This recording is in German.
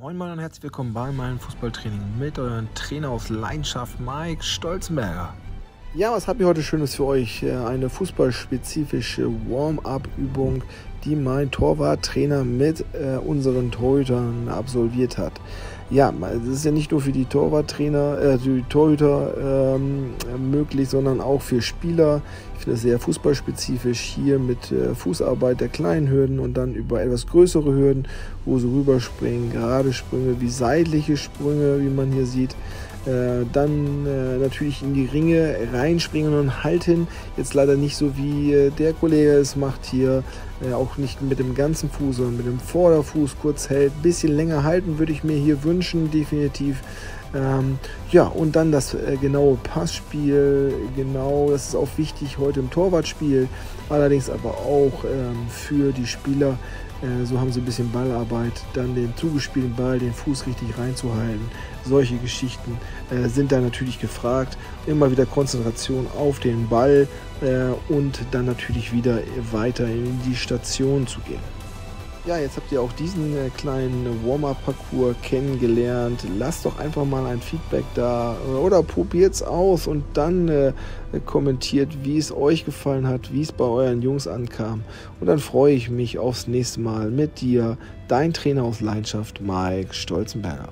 Moin Moin und herzlich willkommen bei meinem Fußballtraining mit eurem Trainer aus Leidenschaft, Mike Stolzenberger. Ja, was habe ich heute Schönes für euch? Äh, eine fußballspezifische Warm-up-Übung, die mein Torwarttrainer mit äh, unseren Torhütern absolviert hat. Ja, es ist ja nicht nur für die Torwarttrainer, äh, die Torhüter ähm, möglich, sondern auch für Spieler. Ich finde es sehr fußballspezifisch hier mit äh, Fußarbeit der kleinen Hürden und dann über etwas größere Hürden, wo sie rüberspringen, gerade Sprünge wie seitliche Sprünge, wie man hier sieht. Äh, dann äh, natürlich in die Ringe reinspringen und halten. Jetzt leider nicht so wie äh, der Kollege es macht hier, äh, auch nicht mit dem ganzen Fuß, sondern mit dem Vorderfuß kurz hält. Bisschen länger halten würde ich mir hier wünschen, definitiv. Ähm, ja, und dann das äh, genaue Passspiel, genau, das ist auch wichtig heute im Torwartspiel, allerdings aber auch ähm, für die Spieler. Äh, so haben sie ein bisschen Ballarbeit, dann den zugespielten Ball, den Fuß richtig reinzuhalten. Solche Geschichten äh, sind da natürlich gefragt. Immer wieder Konzentration auf den Ball äh, und dann natürlich wieder weiter in die Station zu gehen. Ja, jetzt habt ihr auch diesen äh, kleinen Warm-up-Parcours kennengelernt. Lasst doch einfach mal ein Feedback da äh, oder probiert es aus und dann äh, kommentiert, wie es euch gefallen hat, wie es bei euren Jungs ankam. Und dann freue ich mich aufs nächste Mal mit dir, dein Trainer aus Leidenschaft, Mike Stolzenberger.